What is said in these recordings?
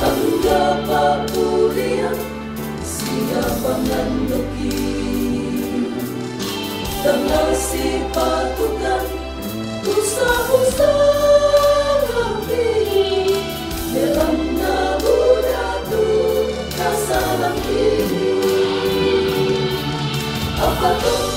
Anggap aku dia siapa menduki? Tengah si patukan usah-usah ngerti Dalam namun aku tak salah Apa kau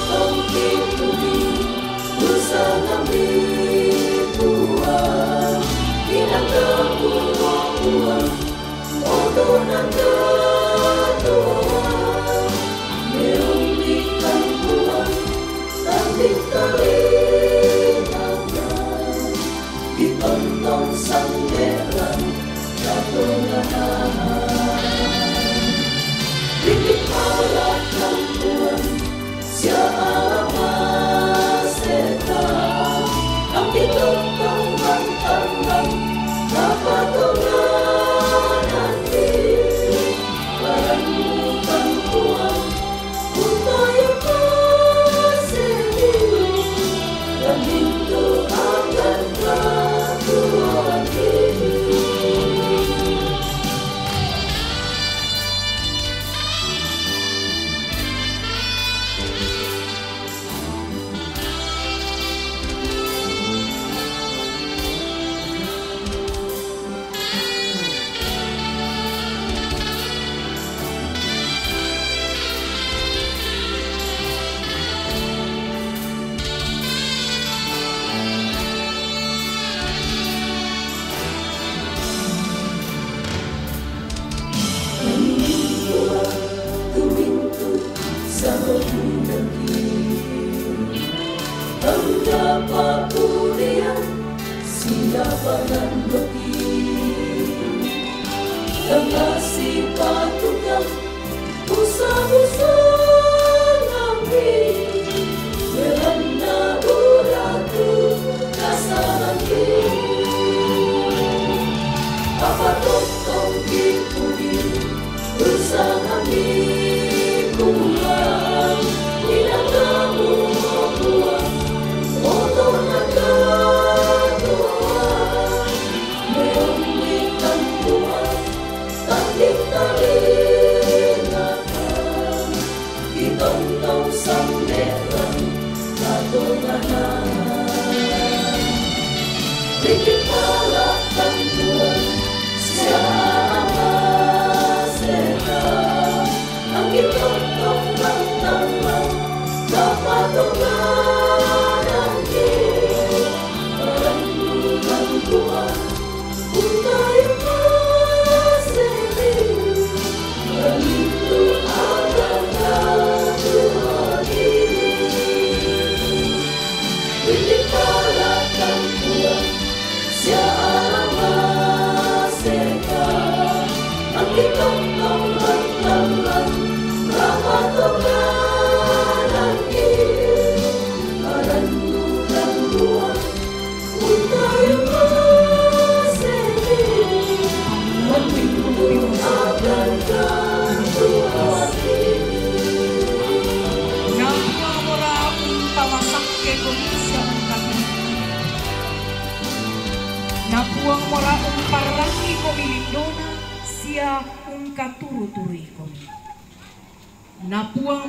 Tengah si usah-usah công công sống lễ hương và cô ta linh kính ta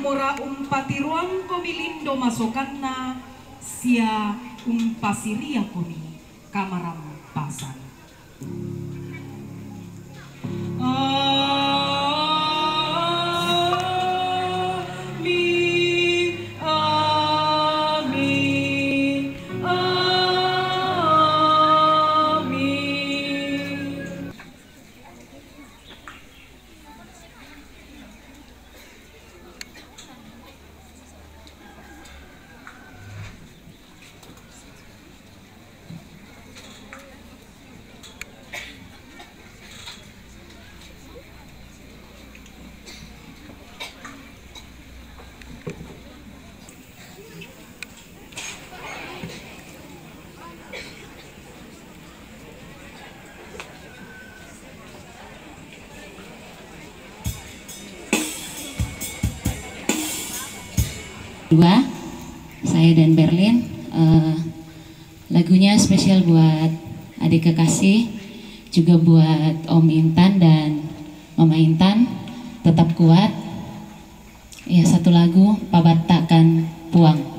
amora umpatiruang komilindo masokanna sia umpasiria kuni kamaram pasar. Dua saya dan Berlin. Eh, lagunya spesial buat adik kekasih juga buat Om Intan dan Mama Intan. Tetap kuat. Ya satu lagu Pabat takkan puang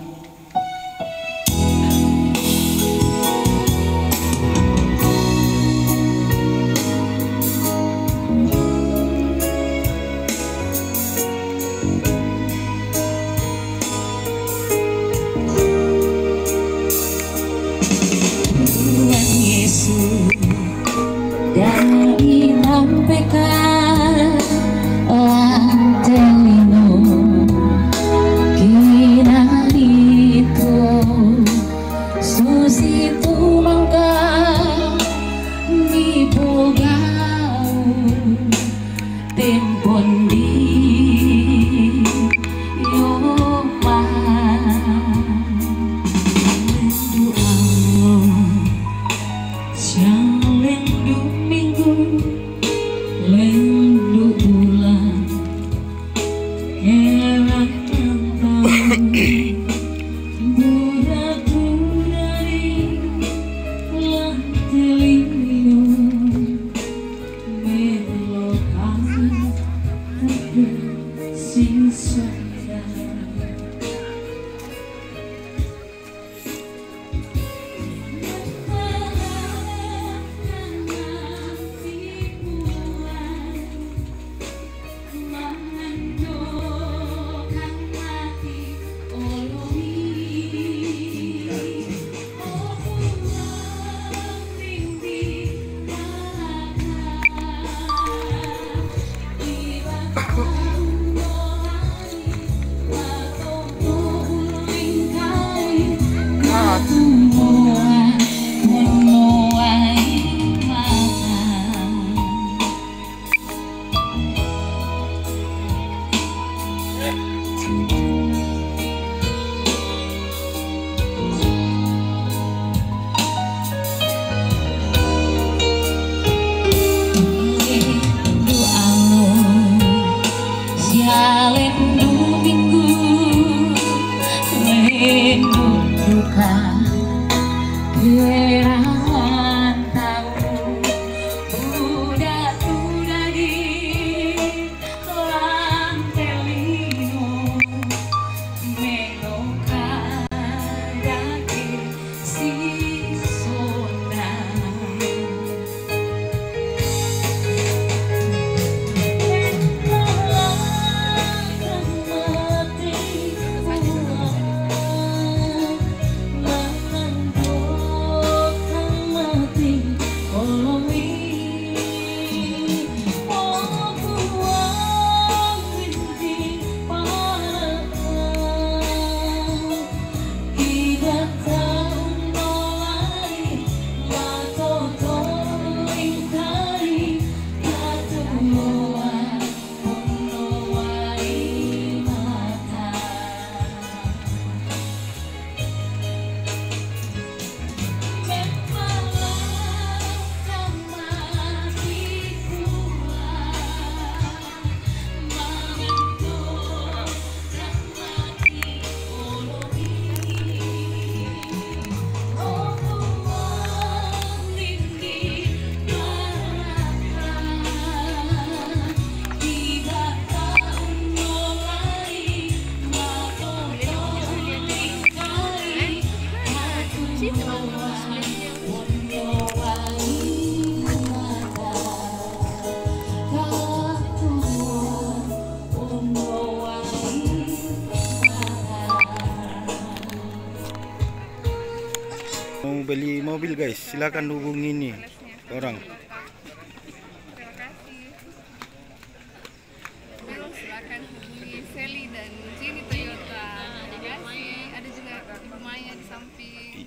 ada juga Ibu Maya di samping.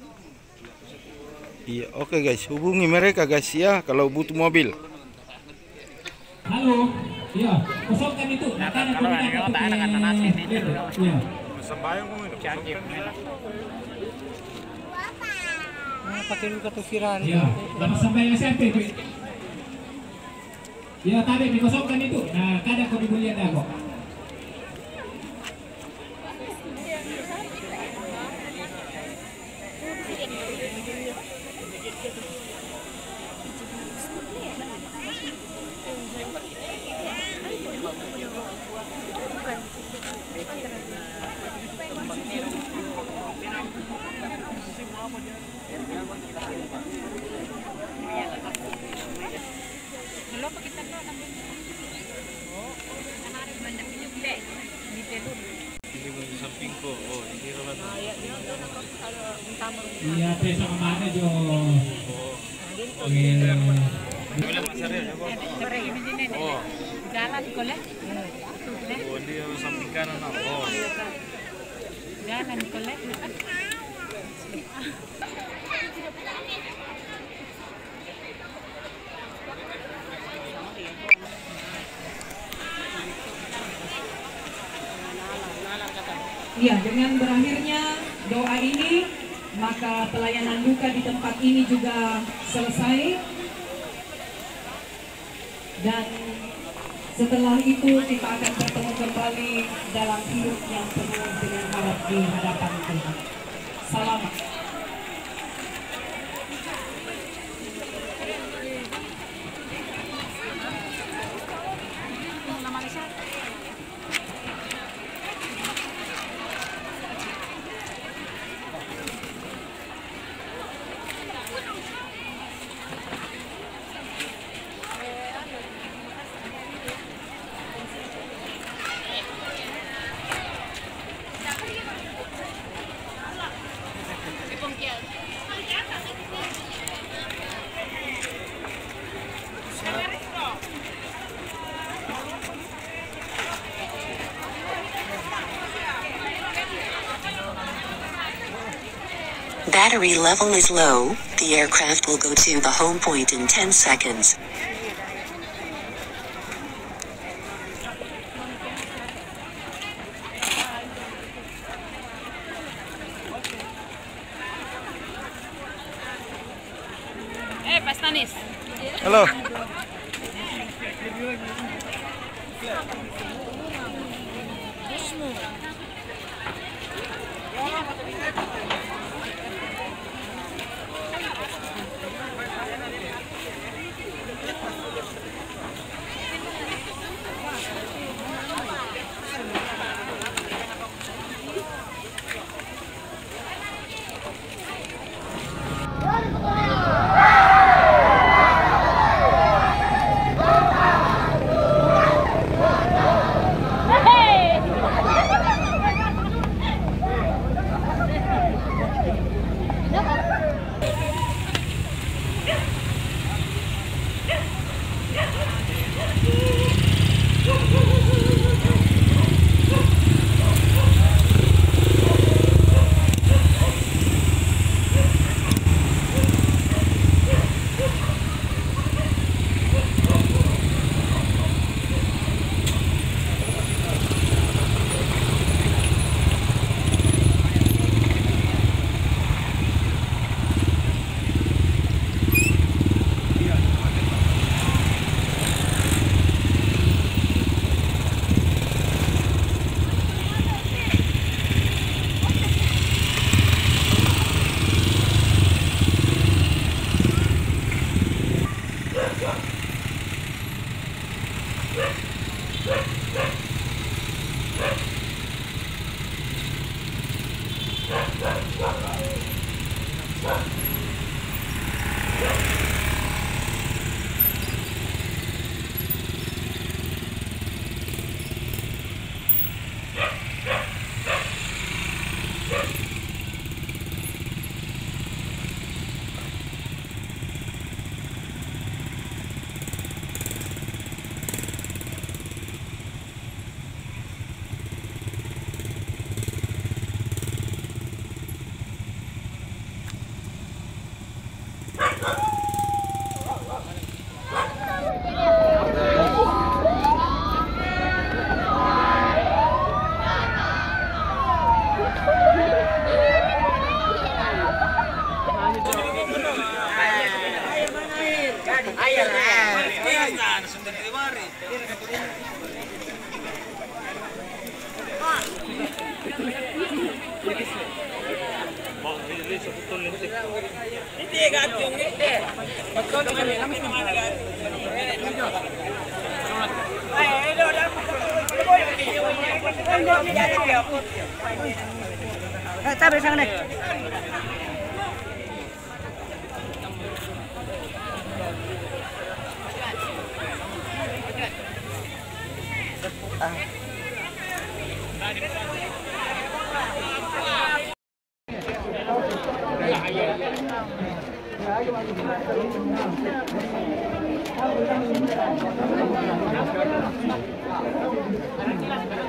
Iya, oke guys, hubungi mereka guys ya kalau butuh mobil. Halo, iya, kosongkan itu. Nah, kan aku minta ke Iya. Pakai luka tuh viral Iya, lama sampai SMP. Iya, tadi dikosongkan itu. Nah, kadang kau dibeli ada kok. Dengan berakhirnya doa ini, maka pelayanan duka di tempat ini juga selesai. Dan setelah itu kita akan bertemu kembali dalam hidup yang penuh dengan harap di hadapan Tuhan. Selamat. battery level is low, the aircraft will go to the home point in 10 seconds. Hello. ta bên sang này à. Thank.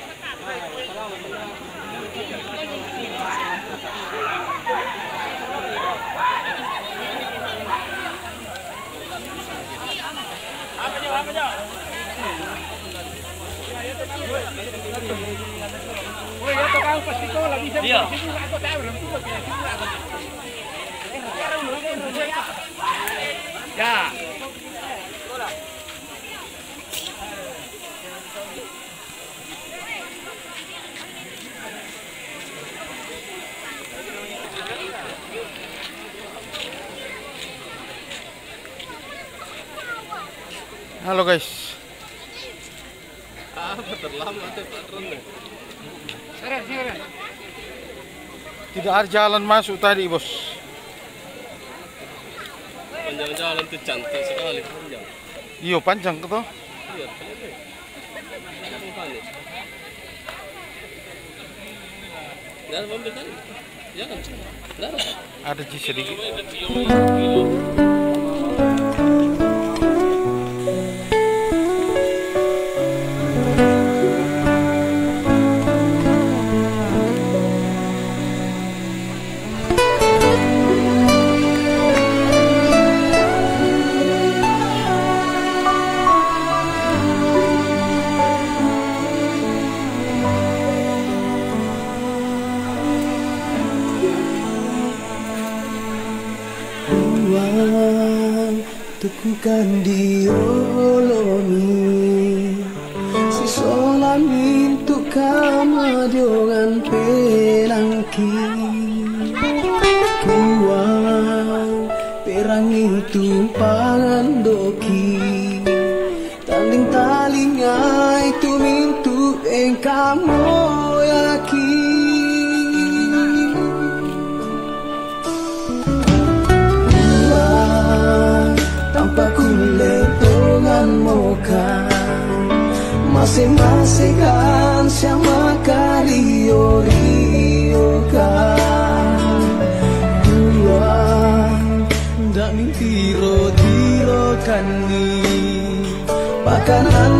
Halo guys. Tidak ada jalan masuk tadi bos. Panjang jalan tuh cantik sekali panjang. Iyo panjang toh? Iya, panjang. Nggak ada mobil tadi. Ada. Sedikit. Tukukan dioloni. Si solan mintu kama dengan penangki. Uang perang itu pangan doki. Taling taling ay tumintu engkau yakin Masi masi kan siya makario rio ka Duang daming tiro tiro kan ni. Pakanan